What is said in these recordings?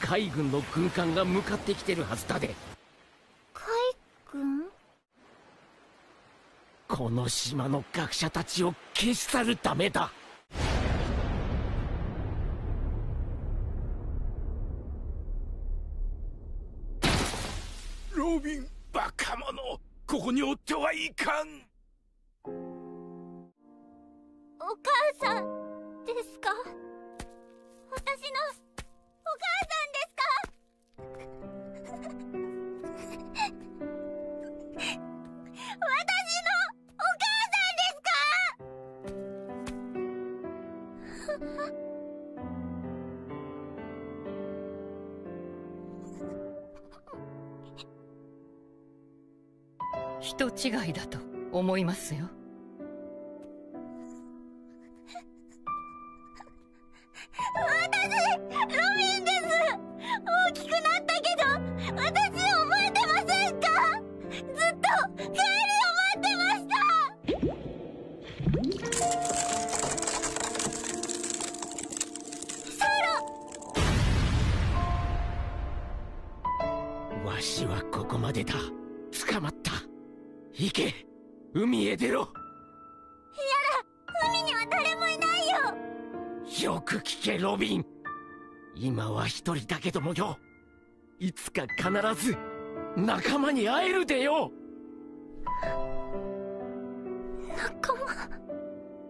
海軍の軍艦が向かってきてるはずだで。海軍？この島の学者たちを消し去るためだ。ロビンバカ者ここにおってはいかん。お母さんですか？私のお母さん人違いだと思いますよ。わしはここまでだ。捕まった。行け。海へ出ろ。海には誰もいないよ。よく聞けロビン。今は一人だけどもよ。いつか必ず仲間に会えるでよ。仲間。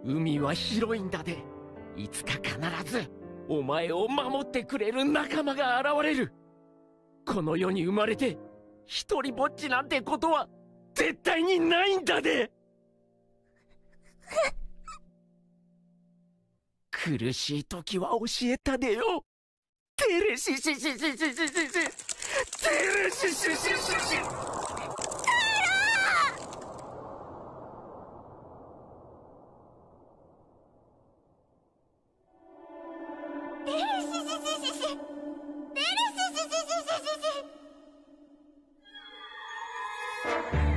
海は広いんだで。いつか必ずお前を守ってくれる仲間が現れるこの世に生まれて一人ぼっちなんてことは絶対にないんだで。苦しい時は教えたでよ。テレシシシシシシシシ。テレシシシシシ。デルシシシシシデルシシシシシシシ Thank you.